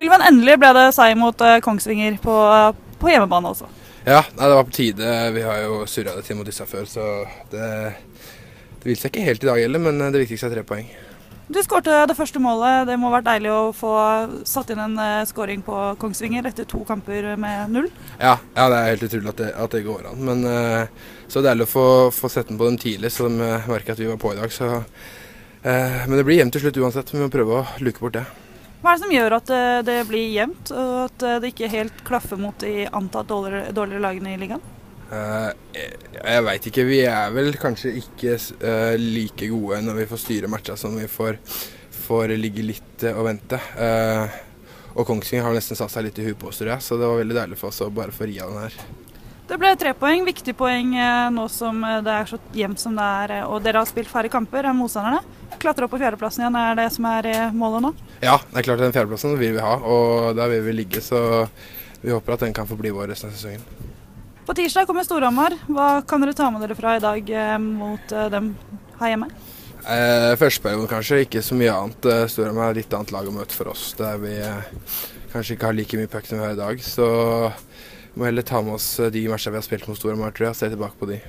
Men endelig ble det seier mot eh, Kongsvinger på, på hjemmebane også. Ja, nei, det var på tide. Vi har jo surra det til mot disse før, så det, det vil seg ikke helt i dag heller, men det viktigste er tre poeng. Du skårte det første målet. Det må ha vært deilig å få satt inn en uh, skåring på Kongsvinger etter to kamper med null. Ja, ja det er helt utrolig at det, at det går an. Men uh, så deilig å få, få sett den på dem tidlig, så de merker at vi var på i dag. Så, uh, men det blir jevnt til slutt uansett. Vi må prøve å luke bort det. Hva er det som gjør at det blir jevnt, og at det ikke helt klaffer mot de antatt dårligere, dårligere lagene i ligaen? Uh, jeg jeg veit ikke. Vi er vel kanskje ikke uh, like gode når vi får styre matcha som vi får, får ligge litt uh, og vente. og Kongsvinger har nesten satt seg litt i huet på oss, tror jeg, så det var veldig deilig for oss å bare få ri av den her. Det ble tre poeng, viktig poeng nå som det er så jevnt som det er, og dere har spilt færre kamper enn motstanderne. Klatre opp på fjerdeplassen igjen, er det som er målet nå? Ja, det er klart den fjerdeplassen vil vi ha, og der vil vi ligge. Så vi håper at den kan få bli vår resten av sesongen. På tirsdag kommer Storhamar. Hva kan dere ta med dere fra i dag eh, mot eh, dem her hjemme? Eh, Førsteperioden kanskje, ikke så mye annet. Eh, Storhamar er litt annet lag å møte for oss, der vi eh, kanskje ikke har like mye puck som vi har i dag. Så må heller ta med oss de matchene vi har spilt mot Storhamar, tror jeg, og se tilbake på de.